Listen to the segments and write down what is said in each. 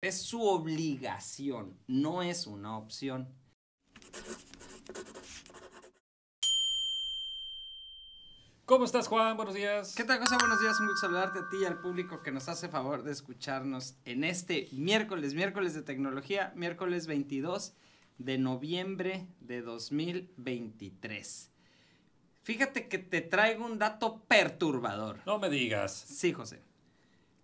Es su obligación, no es una opción. ¿Cómo estás, Juan? Buenos días. ¿Qué tal, José? Buenos días. Un gusto saludarte a ti y al público que nos hace favor de escucharnos en este miércoles, miércoles de tecnología, miércoles 22 de noviembre de 2023. Fíjate que te traigo un dato perturbador. No me digas. Sí, José.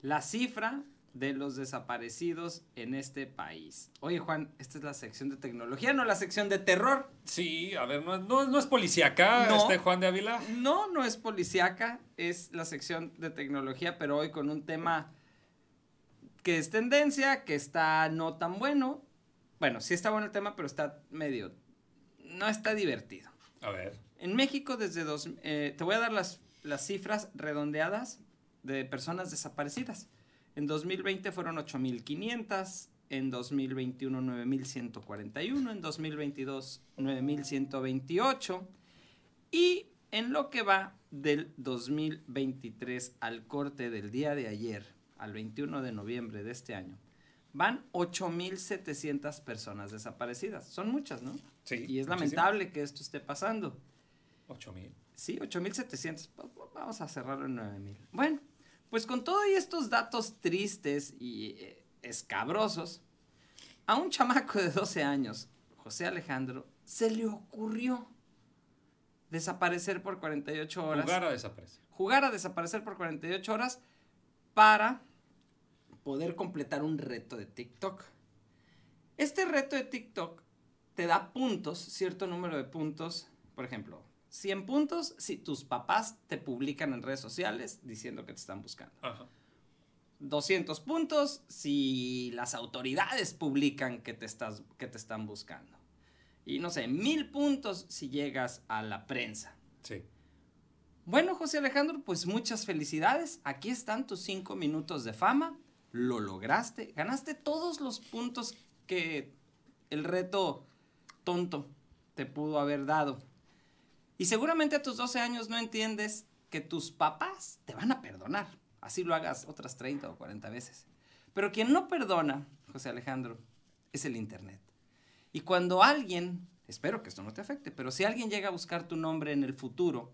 La cifra de los desaparecidos en este país. Oye, Juan, esta es la sección de tecnología, no la sección de terror. Sí, a ver, no, no, no es policíaca No. este Juan de Ávila. No, no es policíaca, es la sección de tecnología, pero hoy con un tema que es tendencia, que está no tan bueno. Bueno, sí está bueno el tema, pero está medio... No está divertido. A ver. En México, desde dos... eh, te voy a dar las, las cifras redondeadas de personas desaparecidas. En 2020 fueron 8.500, en 2021 9.141, en 2022 9.128 y en lo que va del 2023 al corte del día de ayer, al 21 de noviembre de este año, van 8.700 personas desaparecidas. Son muchas, ¿no? Sí. Y es muchísimo. lamentable que esto esté pasando. Ocho mil. Sí, 8.700. Pues, Vamos a cerrarlo en 9.000. Bueno, pues con todos estos datos tristes y eh, escabrosos, a un chamaco de 12 años, José Alejandro, se le ocurrió desaparecer por 48 horas. Jugar a desaparecer. jugar a desaparecer por 48 horas para poder completar un reto de TikTok. Este reto de TikTok te da puntos, cierto número de puntos, por ejemplo, 100 puntos si tus papás te publican en redes sociales diciendo que te están buscando. Ajá. 200 puntos si las autoridades publican que te, estás, que te están buscando. Y no sé, 1000 puntos si llegas a la prensa. Sí. Bueno, José Alejandro, pues muchas felicidades. Aquí están tus cinco minutos de fama. Lo lograste. Ganaste todos los puntos que el reto tonto te pudo haber dado. Y seguramente a tus 12 años no entiendes que tus papás te van a perdonar. Así lo hagas otras 30 o 40 veces. Pero quien no perdona, José Alejandro, es el Internet. Y cuando alguien, espero que esto no te afecte, pero si alguien llega a buscar tu nombre en el futuro,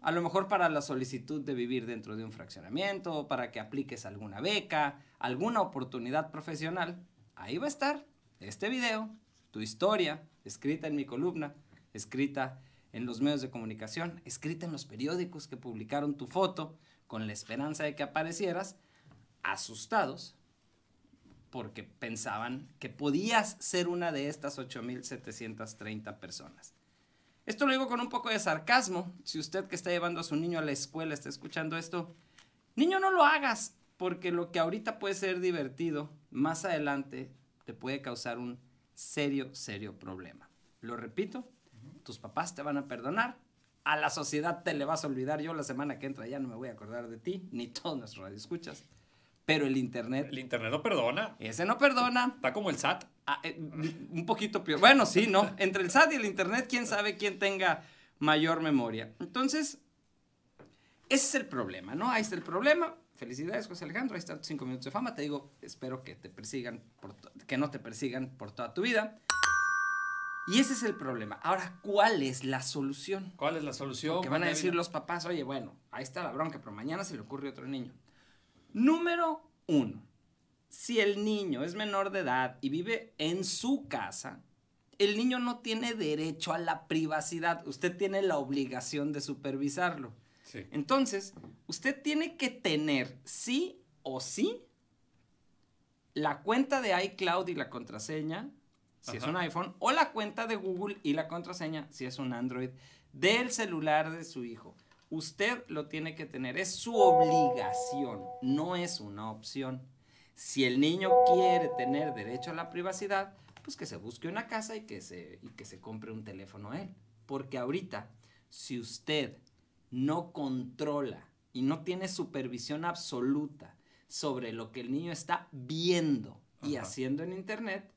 a lo mejor para la solicitud de vivir dentro de un fraccionamiento, para que apliques alguna beca, alguna oportunidad profesional, ahí va a estar este video, tu historia, escrita en mi columna, escrita en los medios de comunicación, escrita en los periódicos que publicaron tu foto con la esperanza de que aparecieras, asustados, porque pensaban que podías ser una de estas 8.730 personas. Esto lo digo con un poco de sarcasmo. Si usted que está llevando a su niño a la escuela está escuchando esto, niño no lo hagas, porque lo que ahorita puede ser divertido, más adelante te puede causar un serio, serio problema. Lo repito, tus papás te van a perdonar, a la sociedad te le vas a olvidar. Yo la semana que entra ya no me voy a acordar de ti, ni todos nuestros radioescuchas. Pero el internet, El internet no perdona. ese no perdona. Está como el SAT. Ah, eh, un poquito peor. Bueno, sí, ¿no? Entre el SAT y el Internet, quién sabe quién tenga mayor memoria. Entonces, ese es el problema, ¿no? Ahí está el problema. Felicidades, José Alejandro. Ahí están tus cinco minutos de fama. Te digo, espero que te persigan, por que no te persigan por toda tu vida. Y ese es el problema. Ahora, ¿cuál es la solución? ¿Cuál es la solución? Juan van a de decir los papás, oye, bueno, ahí está la bronca, pero mañana se le ocurre otro niño. Número uno, si el niño es menor de edad y vive en su casa, el niño no tiene derecho a la privacidad. Usted tiene la obligación de supervisarlo. Sí. Entonces, usted tiene que tener sí o sí la cuenta de iCloud y la contraseña, si es un iPhone, o la cuenta de Google y la contraseña, si es un Android, del celular de su hijo. Usted lo tiene que tener, es su obligación, no es una opción. Si el niño quiere tener derecho a la privacidad, pues que se busque una casa y que se, y que se compre un teléfono a él. Porque ahorita, si usted no controla y no tiene supervisión absoluta sobre lo que el niño está viendo y haciendo en internet,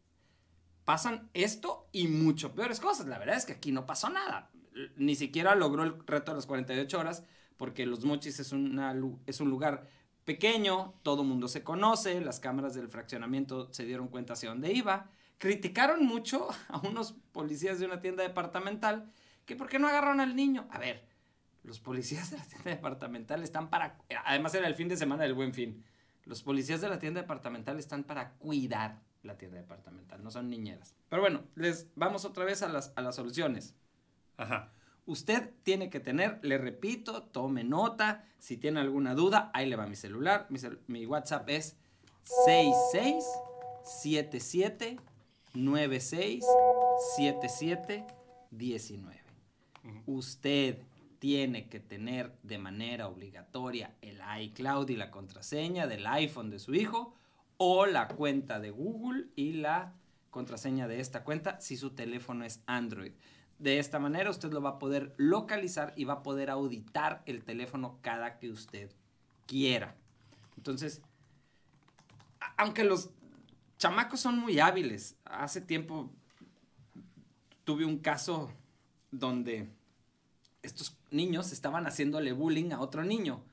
pasan esto y mucho peores cosas. La verdad es que aquí no pasó nada. Ni siquiera logró el reto de las 48 horas porque Los Mochis es, una es un lugar pequeño, todo mundo se conoce, las cámaras del fraccionamiento se dieron cuenta hacia dónde iba. Criticaron mucho a unos policías de una tienda departamental que por qué no agarraron al niño. A ver, los policías de la tienda departamental están para... Además era el fin de semana del buen fin. Los policías de la tienda departamental están para cuidar la tienda departamental, no son niñeras. Pero bueno, les vamos otra vez a las, a las soluciones. Ajá. Usted tiene que tener, le repito, tome nota. Si tiene alguna duda, ahí le va mi celular. Mi, cel- mi WhatsApp es 6677 96 77 19. Usted tiene que tener de manera obligatoria el iCloud y la contraseña del iPhone de su hijo o la cuenta de Google y la contraseña de esta cuenta si su teléfono es Android. De esta manera usted lo va a poder localizar y va a poder auditar el teléfono cada que usted quiera. Entonces, aunque los chamacos son muy hábiles, hace tiempo tuve un caso donde estos niños estaban haciéndole bullying a otro niño.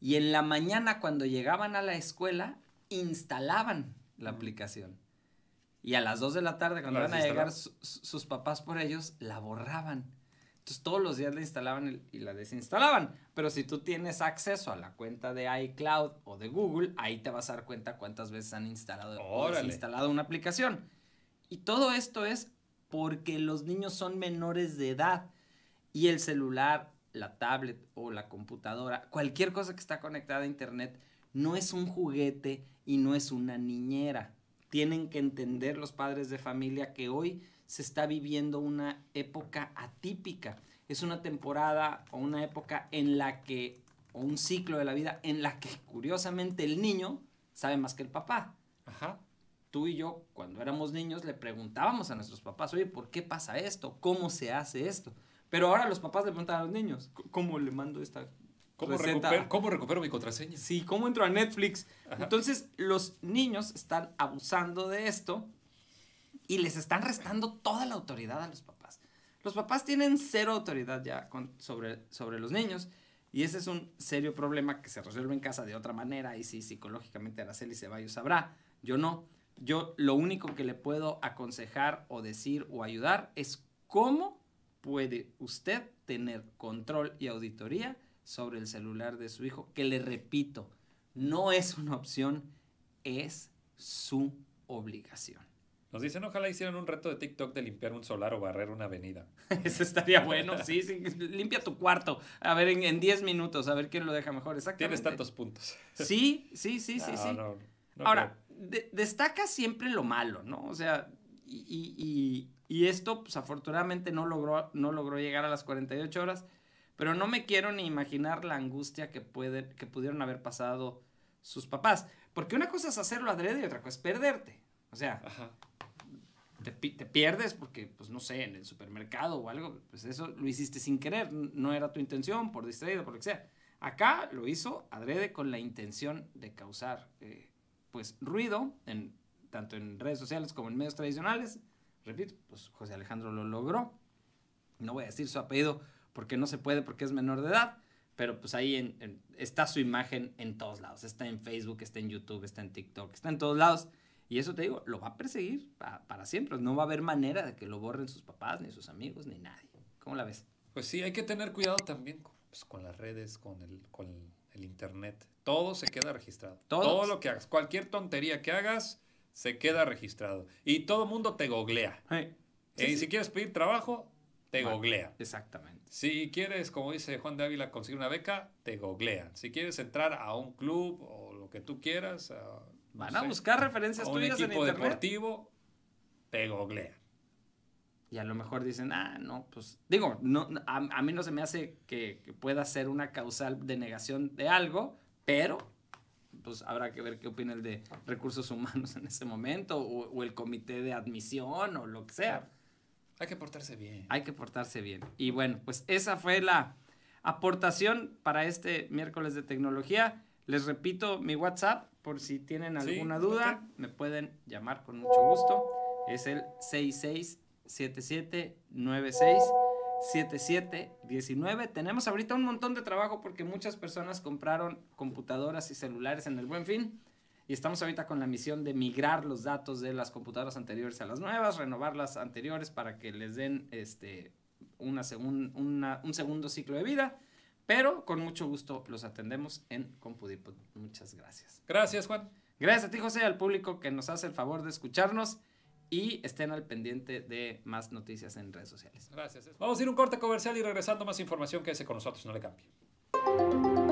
Y en la mañana cuando llegaban a la escuela, instalaban la aplicación. Y a las 2 de la tarde, cuando ¿La iban a llegar su- sus papás por ellos, la borraban. Entonces todos los días la instalaban el- y la desinstalaban. Pero si tú tienes acceso a la cuenta de iCloud o de Google, ahí te vas a dar cuenta cuántas veces han instalado o desinstalado una aplicación. Y todo esto es porque los niños son menores de edad y el celular, la tablet o la computadora, cualquier cosa que está conectada a internet, no es un juguete y no es una niñera. Tienen que entender los padres de familia que hoy se está viviendo una época atípica. Es una temporada o una época en la que, o un ciclo de la vida en la que curiosamente el niño sabe más que el papá Ajá. tú y yo, cuando éramos niños, le preguntábamos a nuestros papás, oye, ¿por qué pasa esto? ¿Cómo se hace esto? Pero ahora los papás le preguntan a los niños, "C- ¿cómo le mando esta ¿Cómo, receta?" recupero, ¿Cómo recupero mi contraseña? Sí, ¿cómo entro a Netflix? Ajá. Entonces, los niños están abusando de esto y les están restando toda la autoridad a los papás. Los papás tienen cero autoridad ya con- sobre, sobre los niños y ese es un serio problema que se resuelve en casa de otra manera y sí, psicológicamente Araceli Ceballos sabrá, yo no. Yo lo único que le puedo aconsejar o decir o ayudar es cómo puede usted tener control y auditoría sobre el celular de su hijo, que le repito, no es una opción, es su obligación. Nos dicen, ojalá hicieran un reto de TikTok de limpiar un solar o barrer una avenida. Eso estaría bueno, sí, sí, limpia tu cuarto, a ver, en, en 10 minutos, a ver quién lo deja mejor, exactamente. Tienes tantos puntos. Sí, sí, sí, sí, sí. no, no Ahora, de- destaca siempre lo malo, ¿no? O sea, y, y- y- y esto, pues afortunadamente no logró, no logró llegar a las 48 horas, pero no me quiero ni imaginar la angustia que, puede, que pudieron haber pasado sus papás. Porque una cosa es hacerlo adrede y otra cosa es perderte. O sea, Ajá. te, pi- te pierdes porque, pues no sé, en el supermercado o algo, pues eso lo hiciste sin querer, no era tu intención, por distraído, por lo que sea. Acá lo hizo adrede con la intención de causar, eh, pues, ruido, en, tanto en redes sociales como en medios tradicionales. Repito, pues José Alejandro lo logró. No voy a decir su apellido porque no se puede, porque es menor de edad, pero pues ahí en- en- está su imagen en todos lados. Está en Facebook, está en YouTube, está en TikTok, está en todos lados. Y eso te digo, lo va a perseguir pa- para siempre. No va a haber manera de que lo borren sus papás, ni sus amigos, ni nadie. ¿Cómo la ves? Pues sí, hay que tener cuidado también con, pues, con las redes, con el, con el internet. Todo se queda registrado. Todo. Todo lo que hagas, cualquier tontería que hagas, se queda registrado. Y todo el mundo te googlea. Sí, Eh, sí. Si quieres pedir trabajo, te Bueno. googlean. Exactamente. Si quieres, como dice Juan de Ávila, conseguir una beca, te googlean. Si quieres entrar a un club o lo que tú quieras, a, no Van a sé, buscar referencias a un tuyas en equipo internet. deportivo, te googlean. Y a lo mejor dicen, ah, no, pues, digo, no, a, a mí no se me hace que, que pueda ser una causal de negación de algo, pero pues habrá que ver qué opina el de recursos humanos en ese momento, o, o el comité de admisión, o lo que sea. Hay que portarse bien. Hay que portarse bien. Y bueno, pues esa fue la aportación para este miércoles de tecnología. Les repito mi WhatsApp por si tienen alguna duda, me pueden llamar con mucho gusto. Es el 667796 7719. Tenemos ahorita un montón de trabajo porque muchas personas compraron computadoras y celulares en el Buen Fin. Y estamos ahorita con la misión de migrar los datos de las computadoras anteriores a las nuevas, renovar las anteriores para que les den este, una un segundo ciclo de vida. Pero con mucho gusto los atendemos en Compudiput. Muchas gracias. Gracias, Juan. Gracias a ti, José, al público que nos hace el favor de escucharnos y estén al pendiente de más noticias en redes sociales. Gracias. Vamos a ir un corte comercial y regresando más información que ese con nosotros, no le cambie.